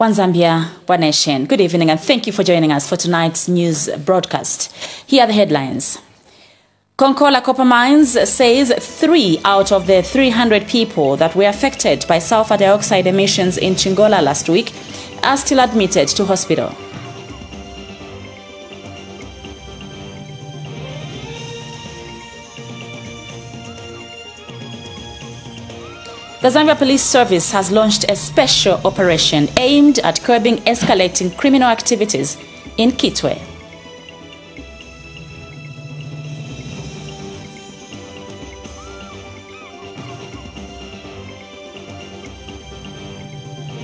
One Zambia, One Nation. Good evening and thank you for joining us for tonight's news broadcast. Here are the headlines. Konkola Copper Mines says three out of the 300 people that were affected by sulfur dioxide emissions in Chingola last week are still admitted to hospital. The Zambia Police Service has launched a special operation aimed at curbing escalating criminal activities in Kitwe.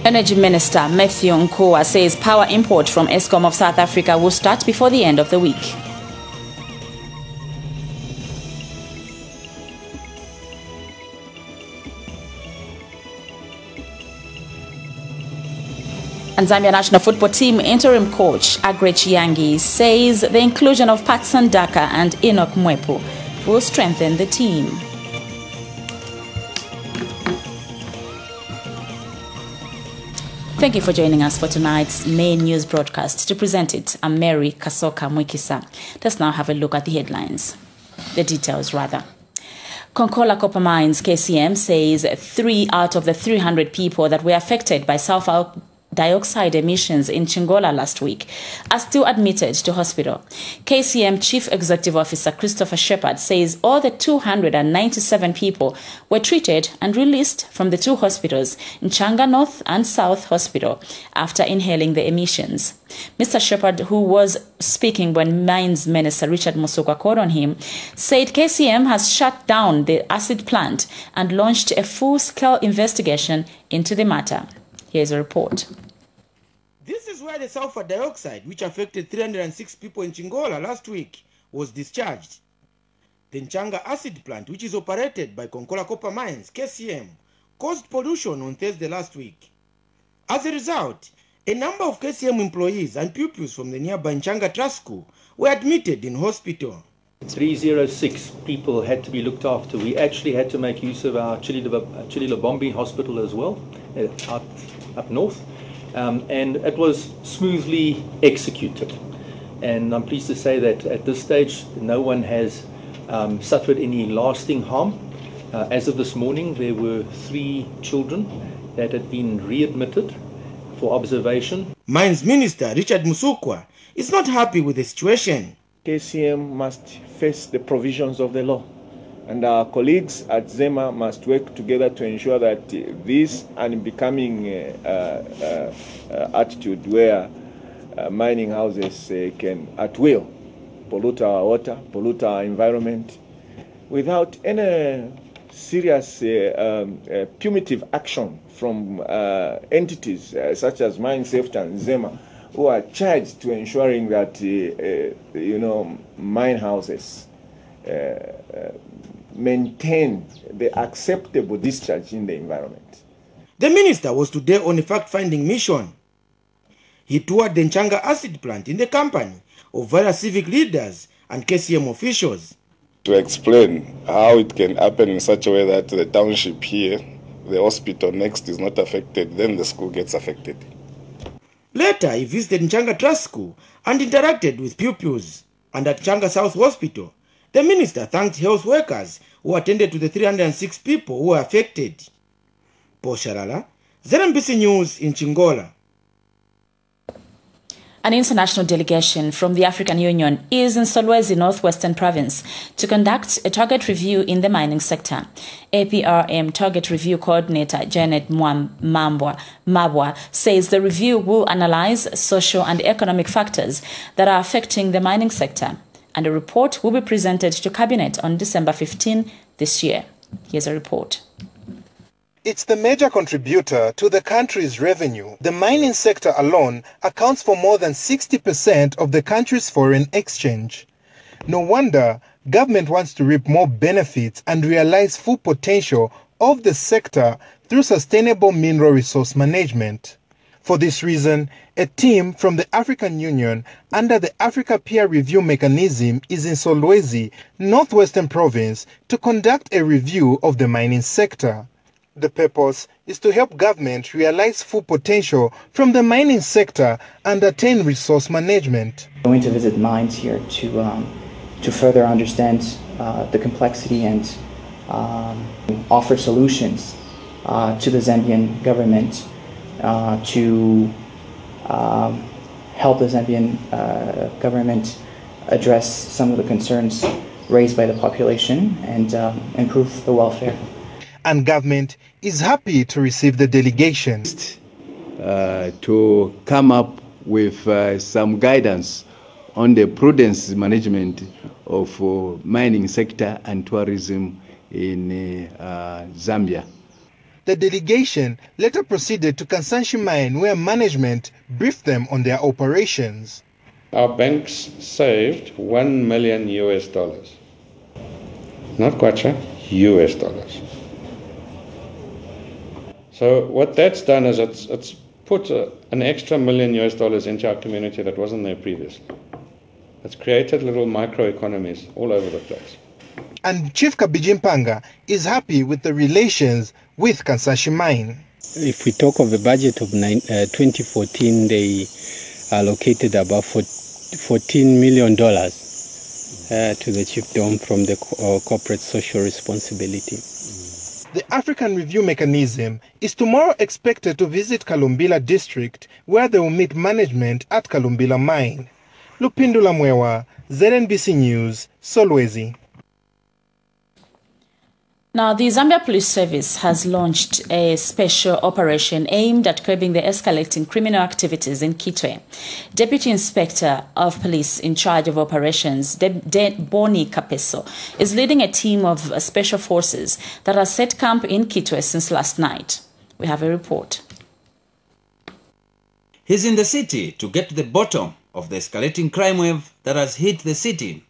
Energy Minister Matthew Nkhuwa says power import from Eskom of South Africa will start before the end of the week. And Zambia national football team interim coach Aggrey Chiyangi says the inclusion of Patson Daka and Enoch Mwepu will strengthen the team. Thank you for joining us for tonight's main news broadcast. To present it, I'm Mary Kasoka Mwikisa. Let's now have a look at the headlines, the details rather. Konkola Copper Mines KCM says three out of the 300 people that were affected by sulfur dioxide emissions in Chingola last week are still admitted to hospital. KCM Chief Executive Officer Christopher Shepard says all the 297 people were treated and released from the two hospitals, Nchanga North and South Hospital, after inhaling the emissions. Mr. Shepard, who was speaking when Mines Minister Richard Musukwa called on him, said KCM has shut down the acid plant and launched a full-scale investigation into the matter. Here's a report. This is where the sulfur dioxide, which affected 306 people in Chingola last week, was discharged. The Nchanga acid plant, which is operated by Konkola Copper Mines, KCM, caused pollution on Thursday last week. As a result, a number of KCM employees and pupils from the nearby Nchanga Trust School were admitted in hospital. 306 people had to be looked after. We actually had to make use of our Chile hospital as well, uh, up, up north um, and it was smoothly executed. And I'm pleased to say that at this stage, no one has um, suffered any lasting harm. Uh, as of this morning, there were three children that had been readmitted for observation. Mines Minister Richard Musukwa is not happy with the situation. KCM must face the provisions of the law and our colleagues at ZEMA must work together to ensure that this unbecoming uh, uh, uh, attitude where uh, mining houses uh, can at will pollute our water, pollute our environment without any serious uh, um, punitive action from entities such as Mine Safety and ZEMA who are charged to ensuring that you know mine houses maintain the acceptable discharge in the environment. The minister was today on a fact-finding mission. He toured the Nchanga acid plant in the company of various civic leaders and KCM officials. To explain how it can happen in such a way that the township here, the hospital next is not affected, then the school gets affected. Later, he visited Nchanga Trust School and interacted with pupils. And at Nchanga South Hospital, the minister thanked health workers who attended to the 306 people who were affected. Paul Shalala, ZNBC News in Chingola. An international delegation from the African Union is in Solwezi, Northwestern Province, to conduct a target review in the mining sector. APRM Target Review Coordinator Janet Mambwa, Mabwa says the review will analyze social and economic factors that are affecting the mining sector and a report will be presented to Cabinet on December 15 this year. Here's a report. It's the major contributor to the country's revenue. The mining sector alone accounts for more than 60% of the country's foreign exchange. No wonder government wants to reap more benefits and realize full potential of the sector through sustainable mineral resource management. For this reason, a team from the African Union under the Africa Peer Review Mechanism is in Solwezi, Northwestern Province, to conduct a review of the mining sector. The purpose is to help government realize full potential from the mining sector and attain resource management. Going to visit mines here to, um, to further understand uh, the complexity and um, offer solutions uh, to the Zambian government uh, to um, help the Zambian uh, government address some of the concerns raised by the population and um, improve the welfare. And government is happy to receive the delegation. Uh, to come up with uh, some guidance on the prudence management of uh, mining sector and tourism in uh, Zambia. The delegation later proceeded to Kansanshi mine where management briefed them on their operations. Our banks saved 1 million US dollars. Not kwacha, US dollars. So what that's done is it's, it's put a, an extra million US dollars into our community that wasn't there previously. It's created little microeconomies all over the place. And Chief Kapijimpanga is happy with the relations with Kansashi Mine. If we talk of the budget of nine, uh, 2014, they allocated about $14 million dollars uh, to the chiefdom from the co- uh, corporate social responsibility. The African Review Mechanism is tomorrow expected to visit Kalumbila district where they will meet management at Kalumbila mine. Lupindula Mwewa, ZNBC News, Solwezi. Now, the Zambia Police Service has launched a special operation aimed at curbing the escalating criminal activities in Kitwe. Deputy Inspector of Police in charge of operations, De- De- Boni Kapeso, is leading a team of special forces that has set camp in Kitwe since last night. We have a report. He's in the city to get to the bottom of the escalating crime wave that has hit the city.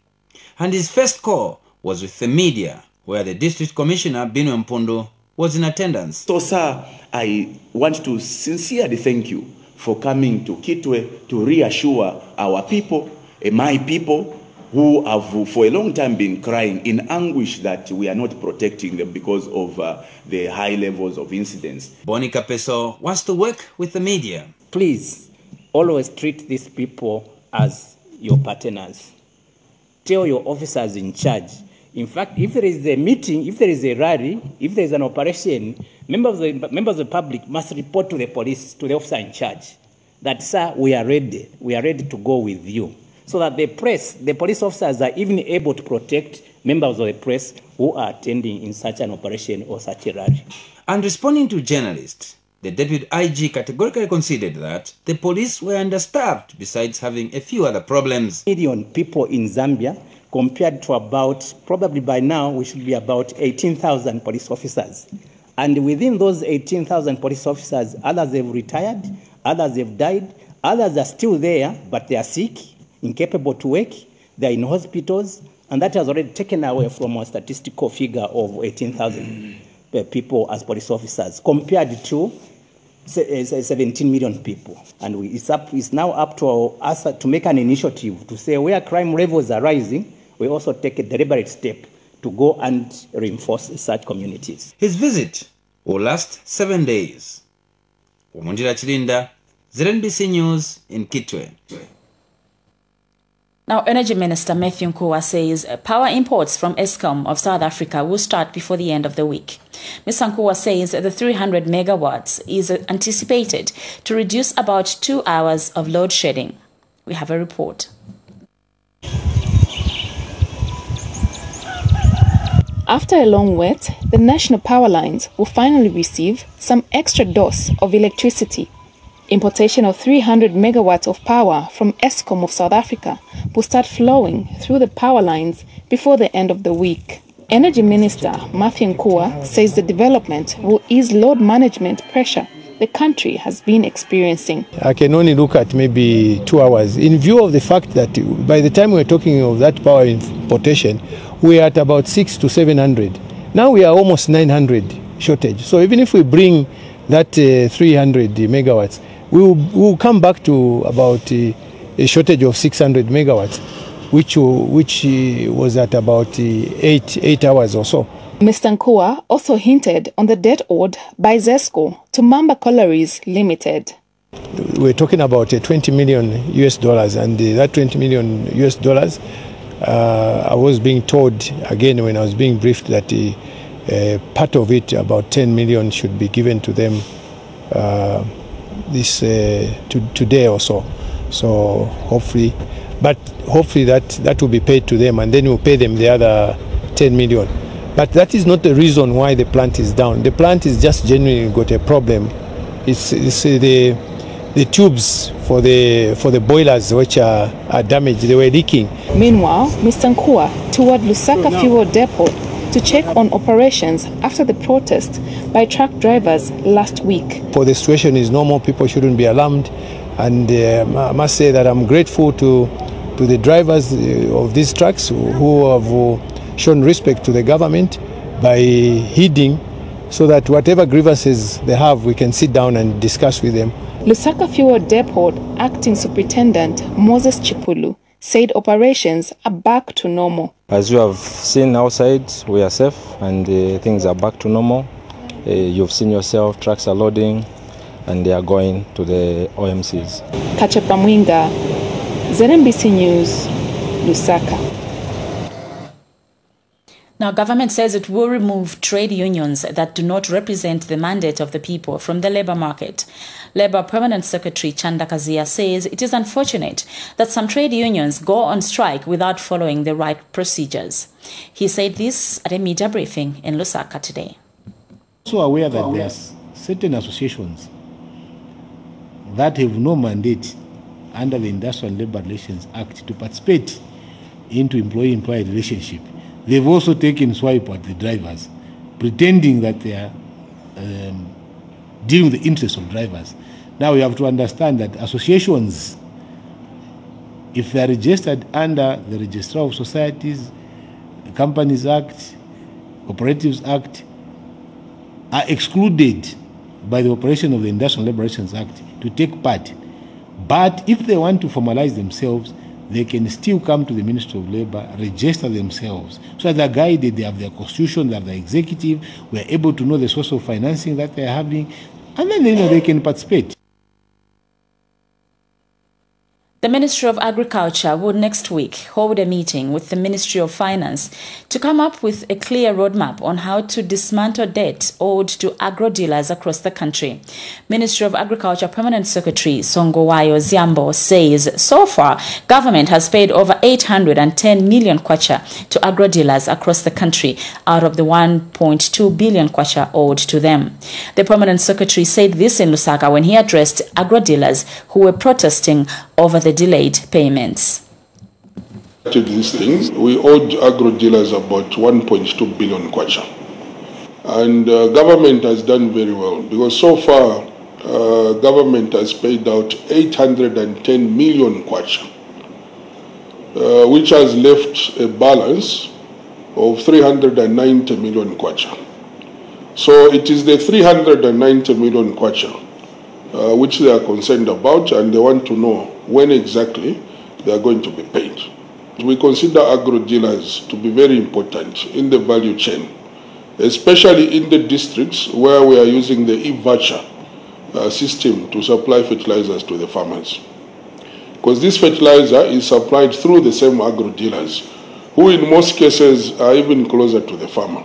And his first call was with the media where the district commissioner Binu Mpundu was in attendance. So, sir, I want to sincerely thank you for coming to Kitwe to reassure our people, my people, who have for a long time been crying in anguish that we are not protecting them because of uh, the high levels of incidents. Boni Kapeso wants to work with the media. Please, always treat these people as your partners. Tell your officers in charge in fact, if there is a meeting, if there is a rally, if there is an operation, members of the, members of the public must report to the police, to the officer in charge, that, sir, we are ready. We are ready to go with you. So that the press, the police officers are even able to protect members of the press who are attending in such an operation or such a rally. And responding to journalists, the deputy IG categorically conceded that the police were understaffed besides having a few other problems. Million people in Zambia compared to about, probably by now, we should be about 18,000 police officers. And within those 18,000 police officers, others have retired, others have died, others are still there, but they are sick, incapable to work, they are in hospitals, and that has already taken away from our statistical figure of 18,000 uh, people as police officers, compared to uh, 17 million people. And it's, up, it's now up to us to make an initiative to say where crime levels are rising, we also take a deliberate step to go and reinforce such communities. His visit will last seven days. Wamundira Chilinda, ZNBC News in Kitwe. Now, Energy Minister Matthew Nkhuwa says uh, power imports from Eskom of South Africa will start before the end of the week. Mr. Nkhuwa says the 300 megawatts is uh, anticipated to reduce about two hours of load shedding. We have a report. After a long wait, the national power lines will finally receive some extra dose of electricity. Importation of 300 megawatts of power from Eskom of South Africa will start flowing through the power lines before the end of the week. Energy Minister Matthew Nkhuwa says the development will ease load management pressure the country has been experiencing. I can only look at maybe two hours. In view of the fact that by the time we're talking of that power importation, we're at about six to 700. Now we are almost 900 shortage. So even if we bring that uh, 300 megawatts, we will, we will come back to about uh, a shortage of 600 megawatts, which, which uh, was at about uh, eight, eight hours or so. Mr. Nkhuwa also hinted on the debt owed by ZESCO to Maamba Collieries Limited. We're talking about uh, 20 million US dollars, and uh, that 20 million US dollars, uh, I was being told again when I was being briefed that uh, part of it, about 10 million, should be given to them uh, this uh, to, today or so. So hopefully, but hopefully that that will be paid to them, and then we'll pay them the other 10 million. But that is not the reason why the plant is down. The plant is just genuinely got a problem. It's, it's uh, the the tubes for the for the boilers which are, are damaged. They were leaking. Meanwhile, Mr. Nkhuwa toured Lusaka Fuel Depot to check on operations after the protest by truck drivers last week. For the situation is normal, people shouldn't be alarmed, and uh, I must say that I'm grateful to to the drivers uh, of these trucks who have uh, shown respect to the government by heeding so that whatever grievances they have, we can sit down and discuss with them. Lusaka Fuel Depot Acting Superintendent Moses Chipulu said operations are back to normal. As you have seen outside, we are safe and uh, things are back to normal. Uh, you've seen yourself, trucks are loading and they are going to the OMCs. Kachepa Mwinga, ZNBC News, Lusaka. Now, government says it will remove trade unions that do not represent the mandate of the people from the labor market. Labor Permanent Secretary Chanda Kaziya says it is unfortunate that some trade unions go on strike without following the right procedures. He said this at a media briefing in Lusaka today. Also aware that there are certain associations that have no mandate under the Industrial Labor Relations Act to participate into employee-employer relationship. They've also taken swipe at the drivers, pretending that they are um, dealing with the interests of drivers. Now we have to understand that associations, if they are registered under the Registrar of Societies, the Companies Act, Cooperatives Act, are excluded by the operation of the Industrial Labour Relations Act to take part. But if they want to formalize themselves, they can still come to the Ministry of Labour, register themselves. So they're guided, they have their constitution, they have their executive, we're able to know the source of financing that they're having, and then you know, they can participate. The Ministry of Agriculture will next week hold a meeting with the Ministry of Finance to come up with a clear roadmap on how to dismantle debt owed to agro dealers across the country. Ministry of Agriculture Permanent Secretary Songowayo Zyambo says so far government has paid over 810 million kwacha to agro dealers across the country out of the 1.2 billion kwacha owed to them. The Permanent Secretary said this in Lusaka when he addressed agro dealers who were protesting over the delayed payments. These things, we owed agro dealers about 1.2 billion kwacha. And uh, government has done very well because so far uh, government has paid out 810 million kwacha, uh, which has left a balance of 390 million kwacha. So it is the 390 million kwacha uh, which they are concerned about and they want to know when exactly they are going to be paid. We consider agro dealers to be very important in the value chain, especially in the districts where we are using the e-voucher uh, system to supply fertilizers to the farmers. Because this fertilizer is supplied through the same agro dealers, who in most cases are even closer to the farmer.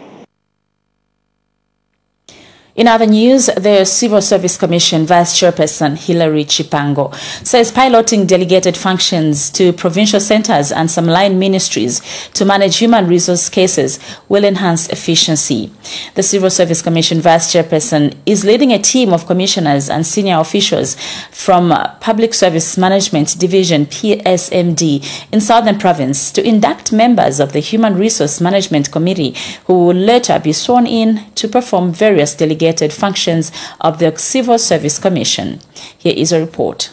In other news, the Civil Service Commission Vice Chairperson Hilary Chipango says piloting delegated functions to provincial centers and some line ministries to manage human resource cases will enhance efficiency. The Civil Service Commission Vice Chairperson is leading a team of commissioners and senior officials from Public Service Management Division PSMD in Southern Province to induct members of the Human Resource Management Committee who will later be sworn in to perform various delegated delegated functions of the Civil Service Commission. Here is a report.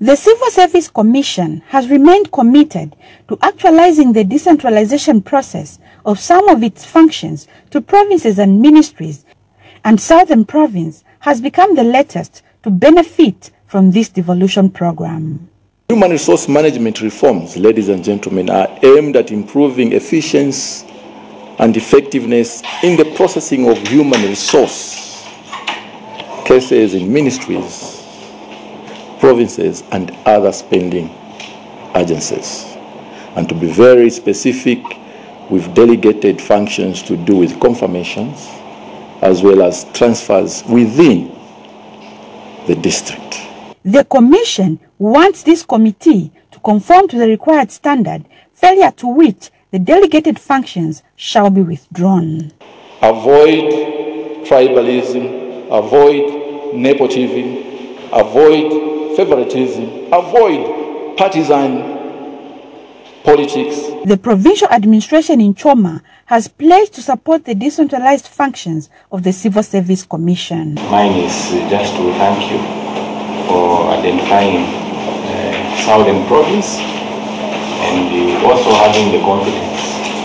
The Civil Service Commission has remained committed to actualizing the decentralization process of some of its functions to provinces and ministries, and Southern Province has become the latest to benefit from this devolution program. Human resource management reforms, ladies and gentlemen, are aimed at improving efficiency and effectiveness in the processing of human resource cases in ministries provinces, and other spending agencies. And to be very specific, we've delegated functions to do with confirmations as well as transfers within the district. The Commission wants this committee to conform to the required standard, failure to which the delegated functions shall be withdrawn. Avoid tribalism, avoid nepotism, avoid favoritism, avoid partisan politics. The provincial administration in Choma has pledged to support the decentralized functions of the Civil Service Commission. Mine is just to thank you for identifying uh, Southern Province and also having the confidence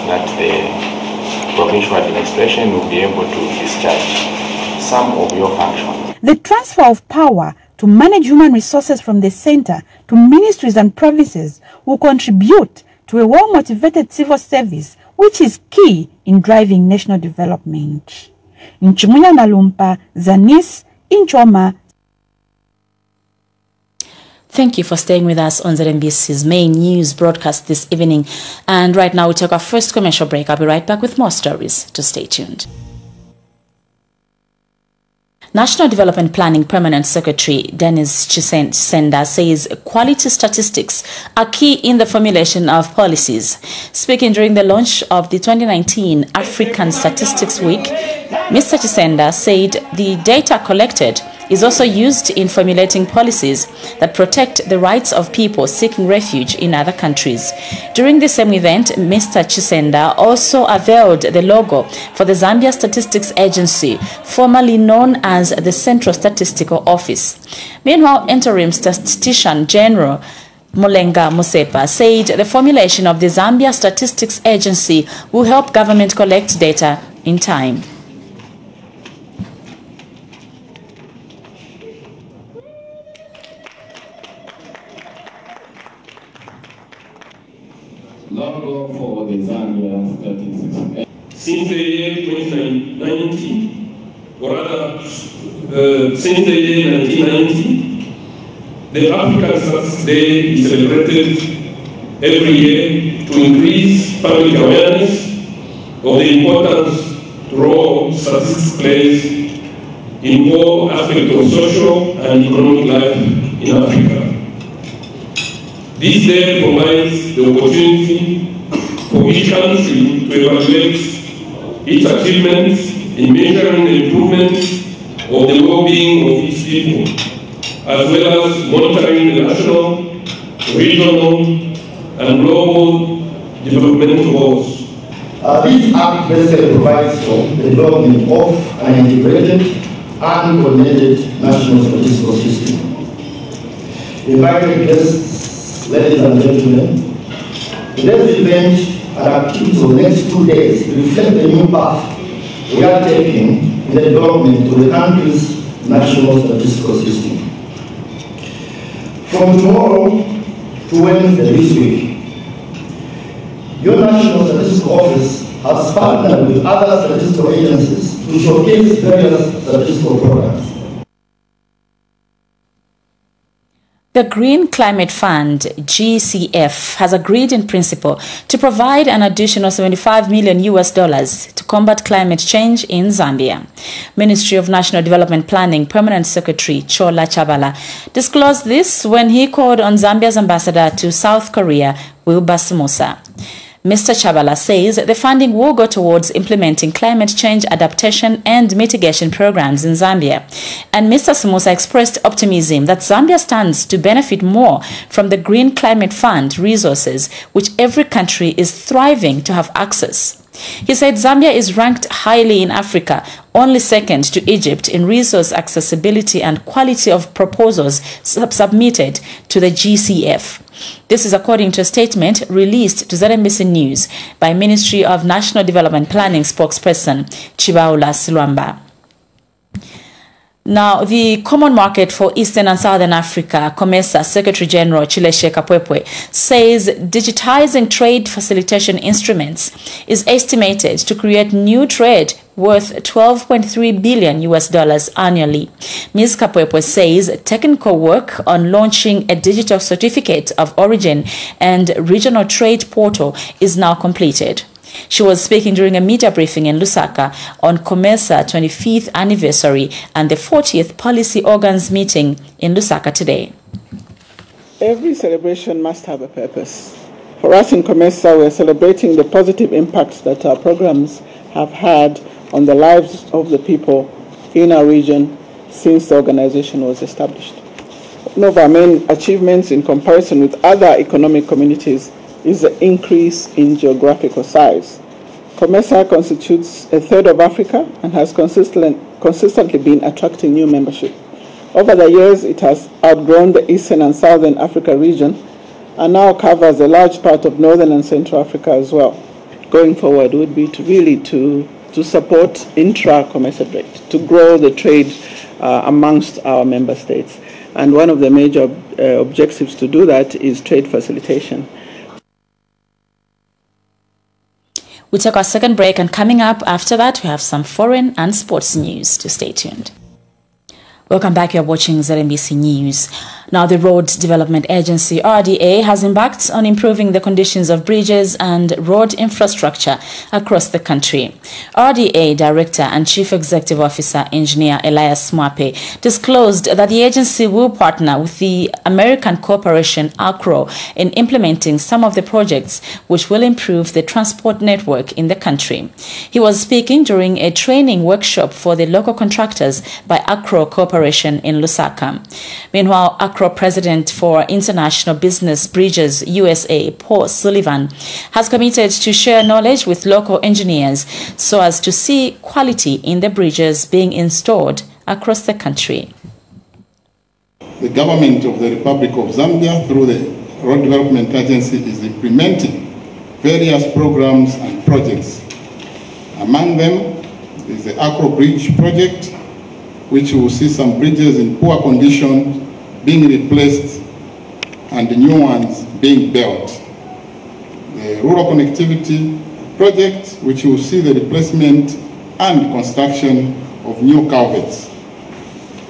that the provincial administration will be able to discharge some of your functions. The transfer of power to manage human resources from the center to ministries and provinces will contribute to a well-motivated civil service which is key in driving national development. In Chimunya Nalumpa, Zanis, in Choma. Thank you for staying with us on ZNBC's main news broadcast this evening. And right now we take our first commercial break. I'll be right back with more stories, to stay tuned. National Development Planning Permanent Secretary Dennis Chisenda says quality statistics are key in the formulation of policies. Speaking during the launch of the 2019 African Statistics Week, Mr. Chisenda said the data collected is also used in formulating policies that protect the rights of people seeking refuge in other countries. During the same event, Mr. Chisenda also availed the logo for the Zambia Statistics Agency, formerly known as the Central Statistical Office. Meanwhile, interim statistician general Mulenga Musepa said the formulation of the Zambia Statistics Agency will help government collect data in time. Logo for the Zambia statistics. Since the year 2019, or rather, uh, since the year 1990, the African Statistics Day is celebrated every year to increase public awareness of the important role statistics plays in all aspects of social and economic life in Africa. This day provides the opportunity for each country to evaluate its achievements in measuring the improvement of the well-being of its people, as well as monitoring the national, regional, and global development goals. Uh, this act basically provides for the development of an integrated and coordinated national statistical system. Invited guests, ladies and gentlemen, today's event and activities of the next two days reflect the new path we are taking in the development of the country's national statistical system. From tomorrow to Wednesday this week, your National Statistical Office has partnered with other statistical agencies to showcase various statistical programs. The Green Climate Fund, GCF, has agreed in principle to provide an additional 75 million US dollars to combat climate change in Zambia. Ministry of National Development Planning Permanent Secretary Chola Chabala disclosed this when he called on Zambia's ambassador to South Korea, Wilbur Simusa. Mr. Chabala says the funding will go towards implementing climate change adaptation and mitigation programs in Zambia. And Mr. Simusa expressed optimism that Zambia stands to benefit more from the Green Climate Fund resources, which every country is thriving to have access. He said Zambia is ranked highly in Africa, only second to Egypt in resource accessibility and quality of proposals sub- submitted to the GCF. This is according to a statement released to ZNBC News by Ministry of National Development Planning spokesperson Chibaula Silwamba. Now, the Common Market for Eastern and Southern Africa, COMESA Secretary General Chileshe Kapwepwe, says digitizing trade facilitation instruments is estimated to create new trade worth 12.3 billion US dollars annually. Ms. Kapwepwe says technical work on launching a digital certificate of origin and regional trade portal is now completed. She was speaking during a media briefing in Lusaka on COMESA 25th anniversary and the 40th policy organs meeting in Lusaka today. Every celebration must have a purpose. For us in COMESA, we're celebrating the positive impacts that our programs have had on the lives of the people in our region since the organization was established. One of our main achievements in comparison with other economic communities is the increase in geographical size. COMESA constitutes a third of Africa and has consistent, consistently been attracting new membership. Over the years, it has outgrown the Eastern and Southern Africa region and now covers a large part of Northern and Central Africa as well. Going forward would be to really to, to support intra-COMESA trade, to grow the trade uh, amongst our member states. And one of the major uh, objectives to do that is trade facilitation. We take our second break, and coming up after that, we have some foreign and sports news. To stay tuned. Welcome back. You're watching ZNBC News. Now, the Road Development Agency, RDA, has embarked on improving the conditions of bridges and road infrastructure across the country. RDA Director and Chief Executive Officer, Engineer Elias Mwape, disclosed that the agency will partner with the American corporation Acrow in implementing some of the projects which will improve the transport network in the country. He was speaking during a training workshop for the local contractors by Acrow Corporation in Lusaka. Meanwhile, Acrow President for International Business Bridges USA, Paul Sullivan, has committed to share knowledge with local engineers so as to see quality in the bridges being installed across the country. The government of the Republic of Zambia, through the Road Development Agency, is implementing various programs and projects. Among them is the Acrow Bridge project, which will see some bridges in poor condition being replaced and the new ones being built. The Rural Connectivity Project, which will see the replacement and construction of new culverts.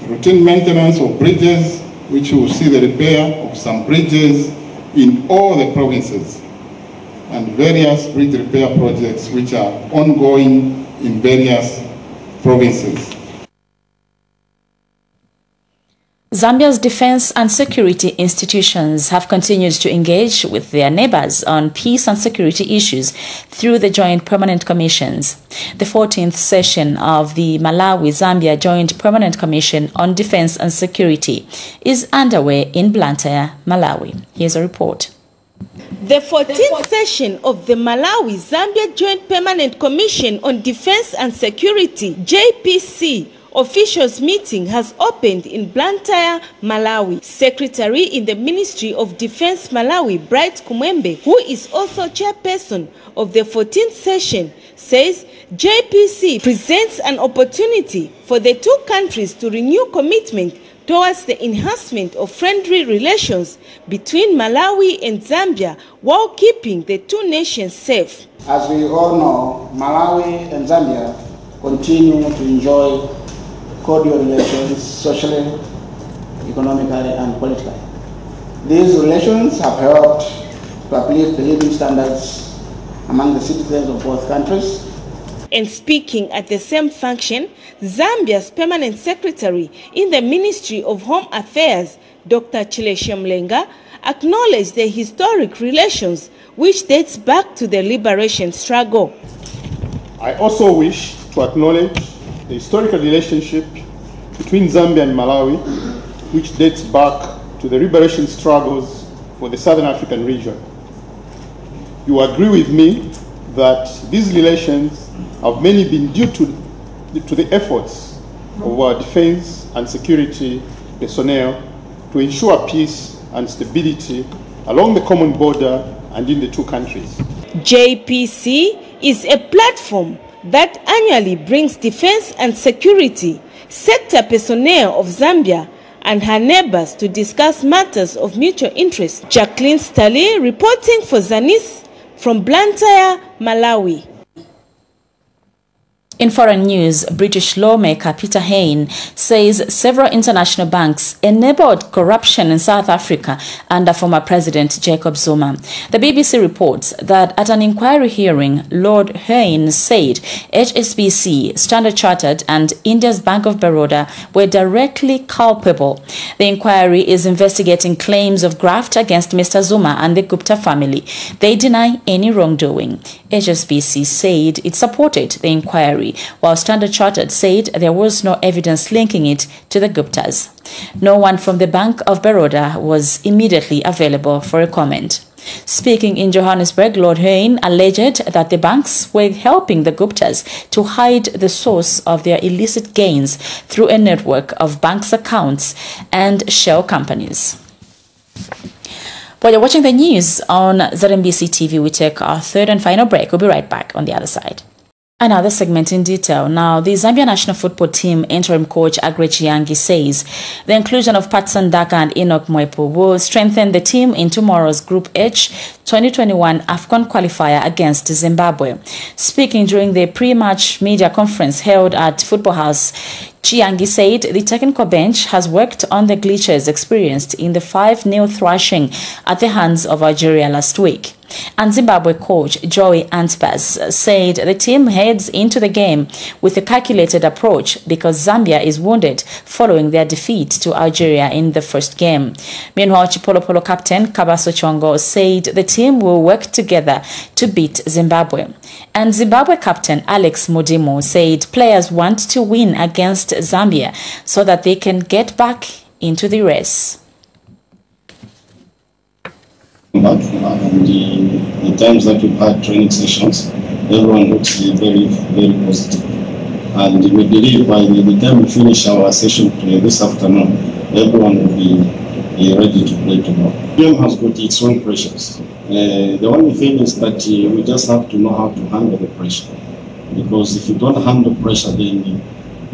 Routine maintenance of bridges, which will see the repair of some bridges in all the provinces. And various bridge repair projects which are ongoing in various provinces. Zambia's defense and security institutions have continued to engage with their neighbors on peace and security issues through the Joint Permanent Commissions. The 14th session of the Malawi Zambia Joint Permanent Commission on Defense and Security is underway in Blantyre, Malawi. Here's a report. The 14th session of the Malawi Zambia Joint Permanent Commission on Defense and Security, JPC, officials meeting has opened in Blantyre, Malawi. Secretary in the Ministry of Defense Malawi, Bright Kumwembe, who is also chairperson of the 14th session, says JPC presents an opportunity for the two countries to renew commitment towards the enhancement of friendly relations between Malawi and Zambia while keeping the two nations safe. As we all know, Malawi and Zambia continue to enjoy cordial relations socially, economically, and politically. These relations have helped to uplift the living standards among the citizens of both countries. And speaking at the same function, Zambia's permanent secretary in the Ministry of Home Affairs, Dr. Chileshe Mulenga, acknowledged the historic relations which dates back to the liberation struggle. I also wish to acknowledge the historical relationship between Zambia and Malawi, which dates back to the liberation struggles for the Southern African region. You agree with me that these relations have mainly been due to, to the efforts of our defense and security personnel to ensure peace and stability along the common border and in the two countries. JPC is a platform that annually brings defense and security sector personnel of Zambia and her neighbors to discuss matters of mutual interest. Jacqueline Stali reporting for Zanis from Blantyre, Malawi. In foreign news, British lawmaker Peter Hain says several international banks enabled corruption in South Africa under former President Jacob Zuma. The BBC reports that at an inquiry hearing, Lord Hain said HSBC, Standard Chartered, and India's Bank of Baroda were directly culpable. The inquiry is investigating claims of graft against Mr. Zuma and the Gupta family. They deny any wrongdoing. HSBC said it supported the inquiry, while Standard Chartered said there was no evidence linking it to the Guptas. No one from the Bank of Baroda was immediately available for a comment. Speaking in Johannesburg, Lord Hain alleged that the banks were helping the Guptas to hide the source of their illicit gains through a network of banks' accounts and shell companies. While you're watching the news on ZNBC TV, we take our third and final break. We'll be right back on the other side. Another segment in detail. Now, the Zambia national football team interim coach Aggrey Chiyangi says the inclusion of Patson Daka and Enoch Mwepu will strengthen the team in tomorrow's Group H 2021 AFCON qualifier against Zimbabwe. Speaking during the pre-match media conference held at Football House, Chiyangi said the technical bench has worked on the glitches experienced in the 5-0 thrashing at the hands of Algeria last week. And Zimbabwe coach Joey Antipas said the team heads into the game with a calculated approach because Zambia is wounded following their defeat to Algeria in the first game. Meanwhile, Chipolopolo captain Kabaso Chongo said the team will work together to beat Zimbabwe. And Zimbabwe captain Alex Mudimu said players want to win against Zambia so that they can get back into the race. back and the, the times that we've had training sessions, everyone looks very, very positive. And we believe by the, time we finish our session play this afternoon, everyone will be ready to play tomorrow. The game has got its own pressures. Uh, the only thing is that uh, we just have to know how to handle the pressure. Because if you don't handle pressure, then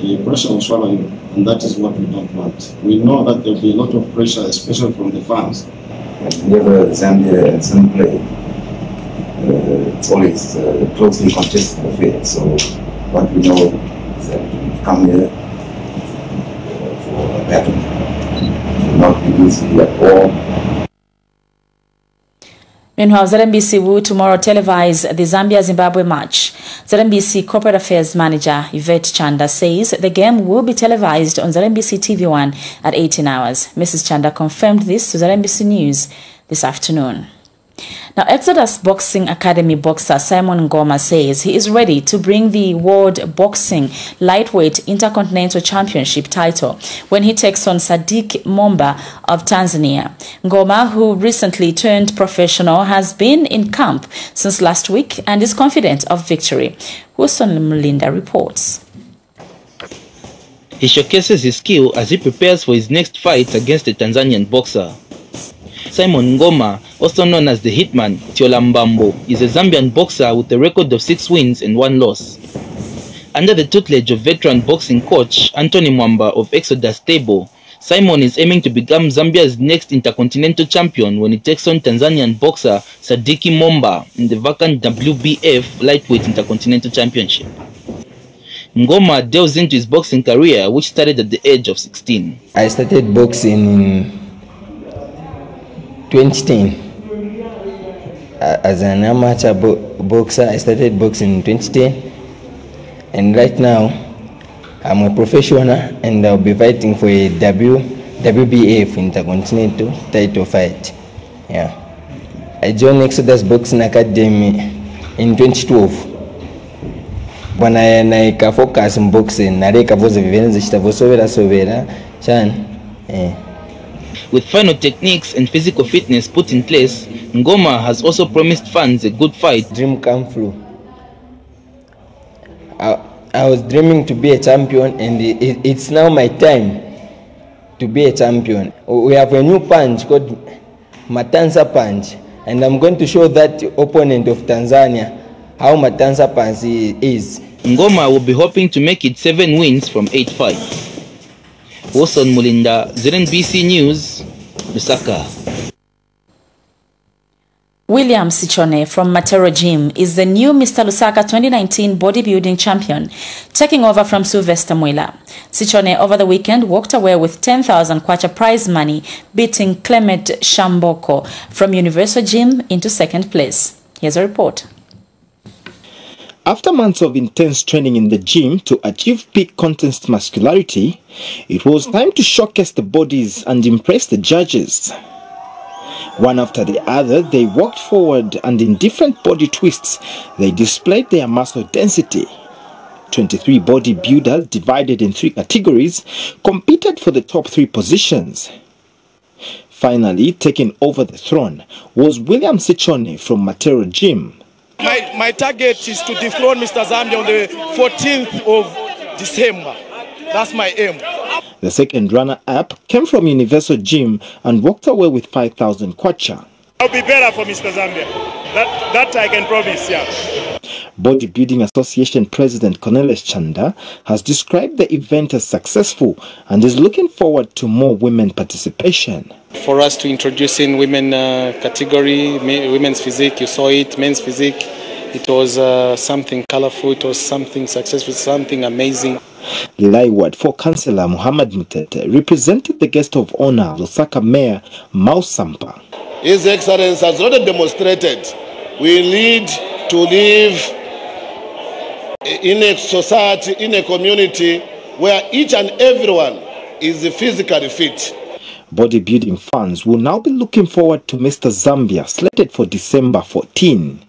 the pressure will swallow you, and that is what we don't want. We know that there will be a lot of pressure, especially from the fans, whenever Zambia and some play, uh, it's always uh, closely contested affair. So what we know is that we've come here uh, for a battle. Not be easy at all. Meanwhile, ZNBC will tomorrow televise the Zambia-Zimbabwe match. ZNBC Corporate Affairs Manager Yvette Chanda says the game will be televised on ZNBC TV1 at 18 hours. Mrs. Chanda confirmed this to ZNBC News this afternoon. Now, Exodus Boxing Academy boxer Simon Ngoma says he is ready to bring the World Boxing Lightweight Intercontinental Championship title when he takes on Sadiq Momba of Tanzania. Ngoma, who recently turned professional, has been in camp since last week and is confident of victory. Wilson Mlinda reports. He showcases his skill as he prepares for his next fight against the Tanzanian boxer. Simon Ngoma, also known as the Hitman Tiolambambo, is a Zambian boxer with a record of six wins and one loss. Under the tutelage of veteran boxing coach Anthony Mwamba of Exodus Stable, Simon is aiming to become Zambia's next intercontinental champion when he takes on Tanzanian boxer Sadiki Momba in the vacant WBF Lightweight Intercontinental Championship. Ngoma delves into his boxing career, which started at the age of 16. I started boxing in 2010 uh, as an amateur bo boxer i started boxing in 2010 and right now i'm a professional and i'll be fighting for a w wbf intercontinental title fight Yeah. I joined Exodus Boxing Academy in 2012. bwana naika focus mboxing nareka voze vivene zichita vosovera sovera eh. With final techniques and physical fitness put in place, Ngoma has also promised fans a good fight. Dream come true. I, I was dreaming to be a champion and it, it's now my time to be a champion. We have a new punch called Matanza Punch and I'm going to show that opponent of Tanzania how Matanza Punch is. Ngoma will be hoping to make it seven wins from eight fights. Wilson Mulinda, ZNBC News, Lusaka. William Sichone from Matero Gym is the new Mr. Lusaka 2019 bodybuilding champion, taking over from Sylvester Mwila. Sichone over the weekend walked away with 10,000 kwacha prize money, beating Clement Shamboko from Universal Gym into second place. Here's a report. After months of intense training in the gym to achieve peak contest muscularity, it was time to showcase the bodies and impress the judges. One after the other, they walked forward and in different body twists, they displayed their muscle density. 23 bodybuilders divided in three categories competed for the top three positions. Finally, taking over the throne was William Sichone from Matero Gym. My, my target is to dethrone Mr. Zambia on the 14th of December. That's my aim. The second runner-up came from Universal Gym and walked away with 5,000 kwacha. I'll be better for Mr. Zambia. That, that I can promise, yeah. Bodybuilding Association President Cornelis Chanda has described the event as successful and is looking forward to more women participation. For us to introduce in women uh, category, women's physique, you saw it, men's physique, it was uh, something colorful, it was something successful, something amazing. Lilayi Ward for Councillor Muhammad Mutete represented the guest of honor, Lusaka Mayor Mau Sampa. His Excellency has already demonstrated we need to live in a society, in a community where each and everyone is physically fit. Bodybuilding fans will now be looking forward to Mr. Zambia slated for December 14.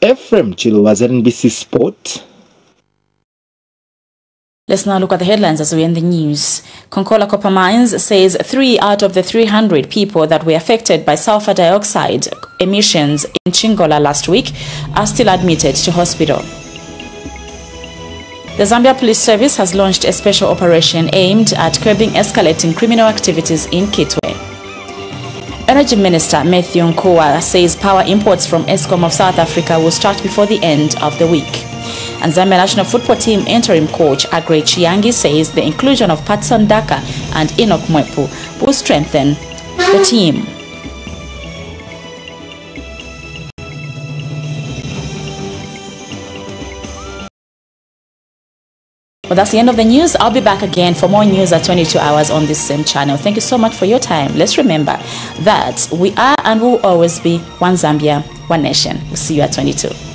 Ephraim Chilwa, ZNBC Sport. Let's now look at the headlines as we end the news. Konkola Copper Mines says three out of the 300 people that were affected by sulfur dioxide emissions in Chingola last week are still admitted to hospital. The Zambia Police Service has launched a special operation aimed at curbing escalating criminal activities in Kitwe. Energy Minister Matthew Nkhuwa says power imports from Eskom of South Africa will start before the end of the week. And Zambia national football team interim coach Aggrey Chiyangi says the inclusion of Patson Daka and Enoch Mwepu will strengthen the team. Well, that's the end of the news. I'll be back again for more news at 22 hours on this same channel. Thank you so much for your time. Let's remember that we are and will always be one Zambia, one nation. We'll see you at 22.